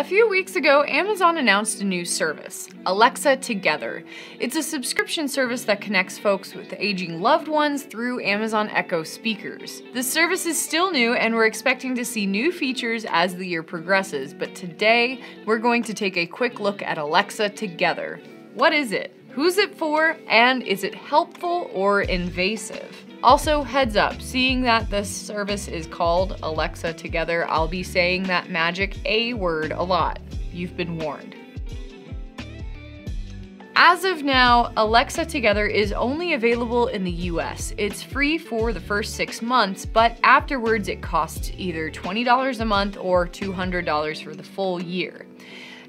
A few weeks ago, Amazon announced a new service, Alexa Together. It's a subscription service that connects folks with aging loved ones through Amazon Echo speakers. The service is still new and we're expecting to see new features as the year progresses, but today we're going to take a quick look at Alexa Together. What is it? Who's it for? And is it helpful or invasive? Also, heads up, seeing that this service is called Alexa Together, I'll be saying that magic A word a lot. You've been warned. As of now, Alexa Together is only available in the US. It's free for the first six months, but afterwards it costs either $20 a month or $200 for the full year.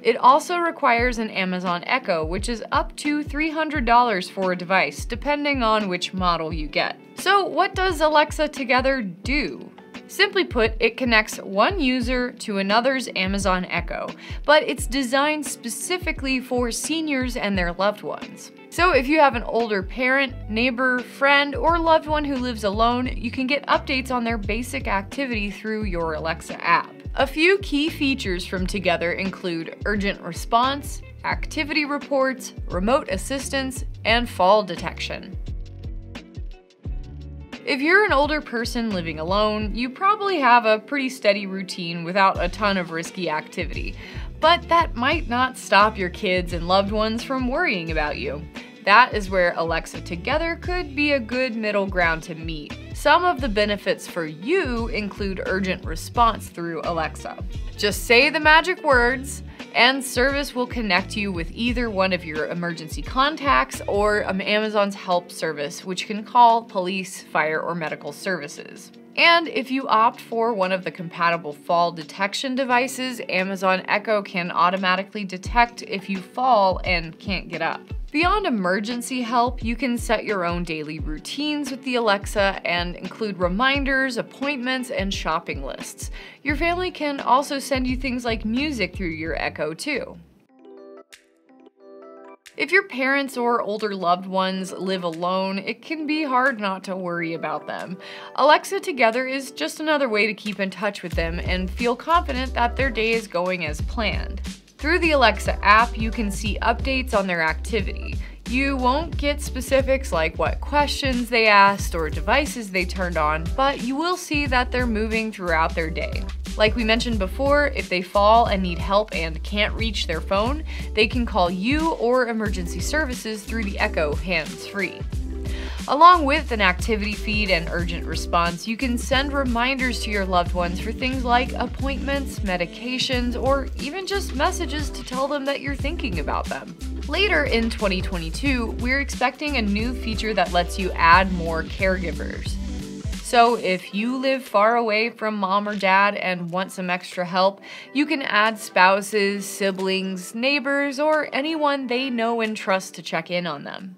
It also requires an Amazon Echo, which is up to $300 for a device, depending on which model you get. So what does Alexa Together do? Simply put, it connects one user to another's Amazon Echo, but it's designed specifically for seniors and their loved ones. So if you have an older parent, neighbor, friend, or loved one who lives alone, you can get updates on their basic activity through your Alexa app. A few key features from Together include urgent response, activity reports, remote assistance, and fall detection. If you're an older person living alone, you probably have a pretty steady routine without a ton of risky activity. But that might not stop your kids and loved ones from worrying about you. That is where Alexa Together could be a good middle ground to meet. Some of the benefits for you include urgent response through Alexa. Just say the magic words, and service will connect you with either one of your emergency contacts or um, Amazon's help service, which can call police, fire, or medical services. And if you opt for one of the compatible fall detection devices, Amazon Echo can automatically detect if you fall and can't get up. Beyond emergency help, you can set your own daily routines with the Alexa and include reminders, appointments, and shopping lists. Your family can also send you things like music through your Echo too. If your parents or older loved ones live alone, it can be hard not to worry about them. Alexa Together is just another way to keep in touch with them and feel confident that their day is going as planned. Through the Alexa app, you can see updates on their activity. You won't get specifics like what questions they asked or devices they turned on, but you will see that they're moving throughout their day. Like we mentioned before, if they fall and need help and can't reach their phone, they can call you or emergency services through the Echo hands-free. Along with an activity feed and urgent response, you can send reminders to your loved ones for things like appointments, medications, or even just messages to tell them that you're thinking about them. Later in 2022, we're expecting a new feature that lets you add more caregivers. So if you live far away from mom or dad and want some extra help, you can add spouses, siblings, neighbors, or anyone they know and trust to check in on them.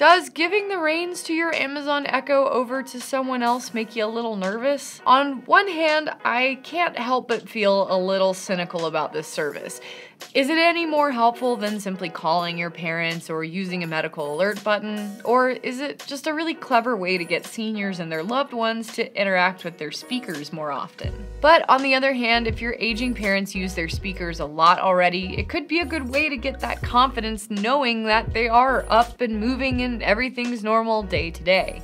Does giving the reins to your Amazon Echo over to someone else make you a little nervous? On one hand, I can't help but feel a little cynical about this service. Is it any more helpful than simply calling your parents or using a medical alert button? Or is it just a really clever way to get seniors and their loved ones to interact with their speakers more often? But on the other hand, if your aging parents use their speakers a lot already, it could be a good way to get that confidence knowing that they are up and moving and everything's normal day to day.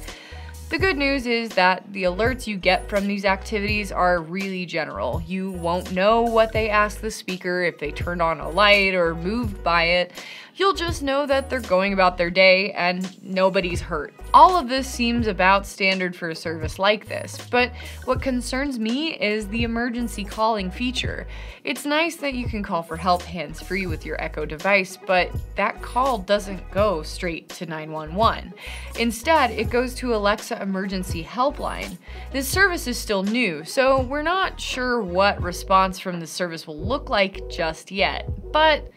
The good news is that the alerts you get from these activities are really general. You won't know what they asked the speaker if they turned on a light or moved by it. You'll just know that they're going about their day and nobody's hurt. All of this seems about standard for a service like this, but what concerns me is the emergency calling feature. It's nice that you can call for help hands-free with your Echo device, but that call doesn't go straight to 911. Instead, it goes to Alexa Emergency Helpline. This service is still new, so we're not sure what response from the service will look like just yet, but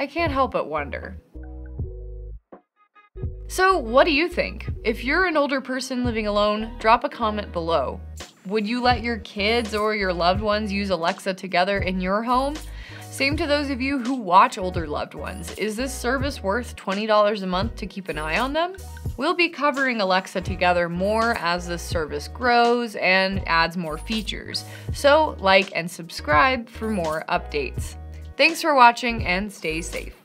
I can't help but wonder. So, what do you think? If you're an older person living alone, drop a comment below. Would you let your kids or your loved ones use Alexa together in your home? Same to those of you who watch older loved ones. Is this service worth $20 a month to keep an eye on them? We'll be covering Alexa together more as this service grows and adds more features. So like and subscribe for more updates. Thanks for watching and stay safe.